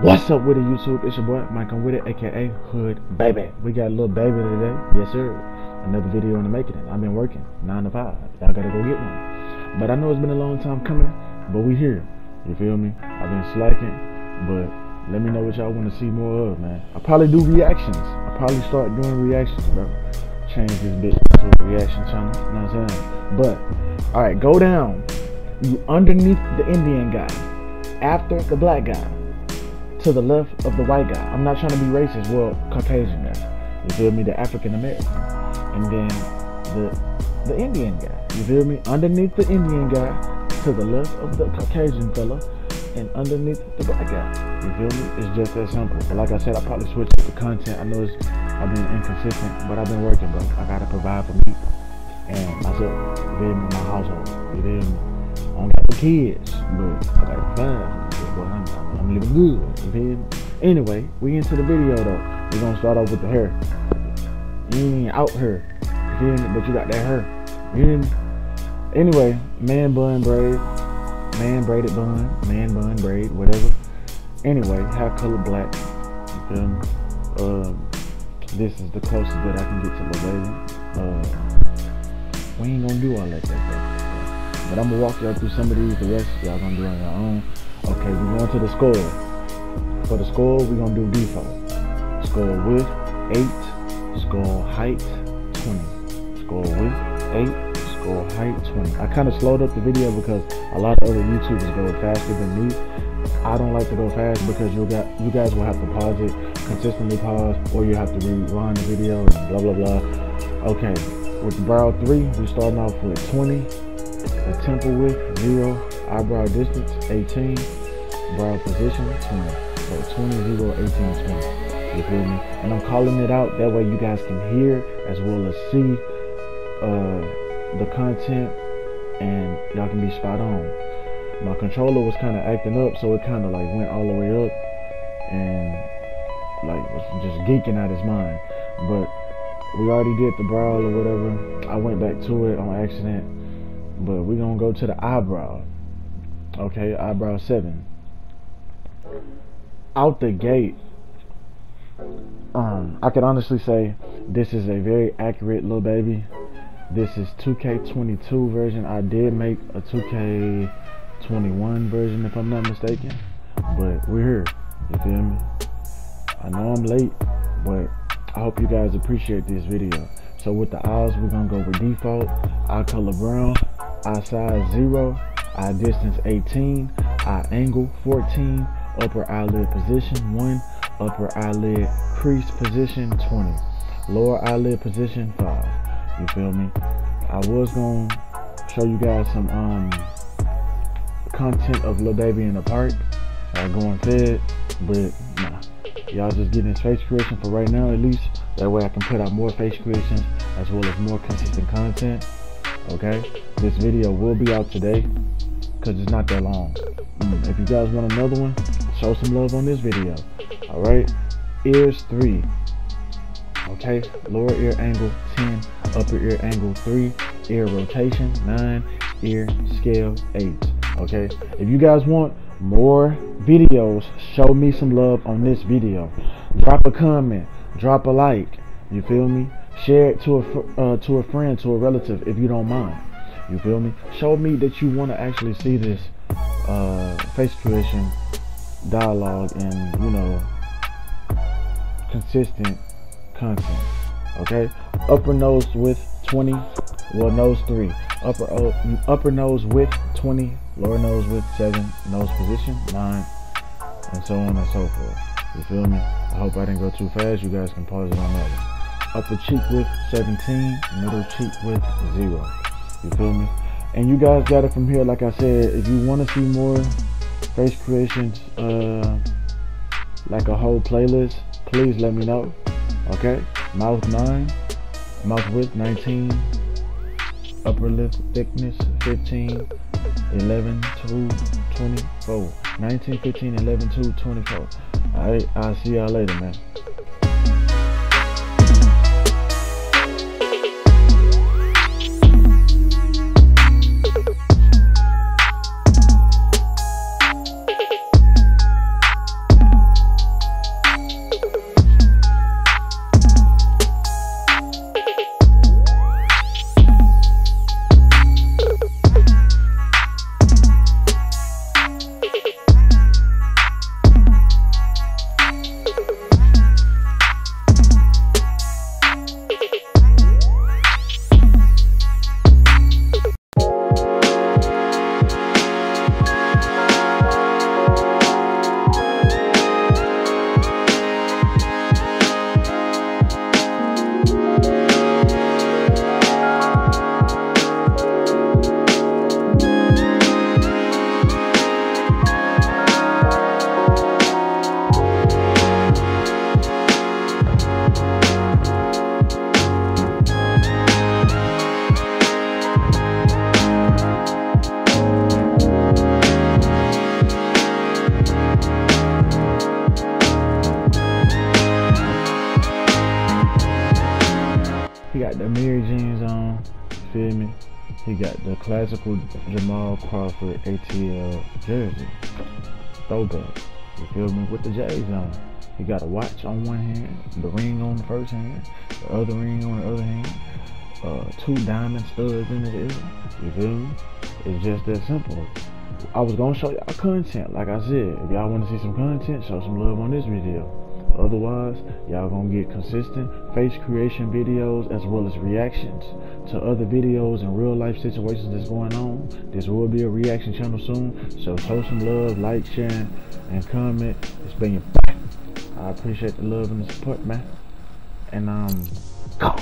What's up with it, YouTube? It's your boy Mike. I'm with it, aka Hood Baby. We got a Lil Baby today. Yes, sir. Another video in the making. I've been working nine to five. Y'all gotta go get one. But I know it's been a long time coming. But we here. You feel me? I've been slacking. But let me know what y'all want to see more of, man. I probably do reactions. I probably start doing reactions, bro. Change this bitch to a reaction channel. You know what I'm saying? But all right, go down. You underneath the Indian guy, after the black guy to the left of the white guy. I'm not trying to be racist. Well, Caucasian guy. You feel me? The African American. And then the the Indian guy. You feel me? Underneath the Indian guy, to the left of the Caucasian fella, and underneath the black guy. You feel me? It's just that simple. But like I said, I probably switch up the content. I know it's I've been inconsistent, but I've been working, bro. I gotta provide for me and myself. You feel me? My household. You feel me? I don't got the kids, but I gotta provide but I'm, I'm, living good. Anyway, we into the video though. We're gonna start off with the hair. You ain't out here. But you got that hair. Anyway, man bun braid. Man braided bun. Man bun braid, whatever. Anyway, hair color black. Um, this is the closest that I can get to the baby. Uh, we ain't gonna do all that, that, But I'm gonna walk y'all through some of these. The rest y'all gonna do on your own. Okay, we're going to the score. For the score, we're going to do default. Score width, 8. Score height, 20. Score width, 8. Score height, 20. I kind of slowed up the video because a lot of other YouTubers go faster than me. I don't like to go fast because you got you guys will have to pause it, consistently pause, or you have to rewind the video and blah blah blah. Okay, with the brow 3, we're starting off with 20. The temple width, 0 eyebrow distance 18 brow position 20 so 20 0 18 20 you feel me? And i'm calling it out. That way you guys can hear as well as see uh, the content and y'all can be spot on. My controller was kind of acting up so it kind of like went all the way up and like was just geeking out his mind. But we already did the brow or whatever. I went back to it on accident but we're gonna go to the eyebrow Okay, eyebrow seven. Out the gate, um, I can honestly say this is a very accurate Lil Baby. This is 2K22 version. I did make a 2K21 version if I'm not mistaken, but we're here. You feel me? I know I'm late, but I hope you guys appreciate this video. So with the eyes, we're gonna go with default, eye color brown, eye size zero, eye distance 18, eye angle 14, upper eyelid position 1, upper eyelid crease position 20, lower eyelid position 5. You feel me? I was going to show you guys some um content of Lil Baby in the park, uh, going fed, but nah. Y'all just getting his face creation for right now at least. That way I can put out more face creations as well as more consistent content. Okay? This video will be out today because it's not that long. Mm, if you guys want another one, show some love on this video. Alright? Ears 3. Okay? Lower ear angle 10. Upper ear angle 3. Ear rotation 9. Ear scale 8. Okay? If you guys want more videos, show me some love on this video. Drop a comment. Drop a like. You feel me? Share it to a, uh, to a friend, to a relative if you don't mind. You feel me? Show me that you want to actually see this uh, face creation dialogue and you know consistent content. Okay, upper nose with 20, well nose three, upper upper nose with 20, lower nose with seven, nose position nine, and so on and so forth. You feel me? I hope I didn't go too fast. You guys can pause it on that. Upper cheek width 17, middle cheek width zero. You feel me? And you guys got it from here. Like I said, if you want to see more face creations, uh, like a whole playlist, please let me know. Okay? Mouth 9, mouth width 19, upper lip thickness 15, 11 to 24. 19, 15, 11 to 24. Alright, I'll see y'all later, man. He got the Amiri jeans on, feel me? He got the classical Jamal Crawford ATL jersey. Throwback. You feel me? With the J's on. He got a watch on one hand, the ring on the first hand, the other ring on the other hand, uh, two diamond studs in his ear. You feel me? It's just that simple. I was gonna show y'all content, like I said. If y'all want to see some content, show some love on this video. Otherwise, y'all gonna get consistent face creation videos as well as reactions to other videos and real life situations that's going on. This will be a reaction channel soon, so show some love, like, share, and comment. It's been your I appreciate the love and the support, man. And um, go.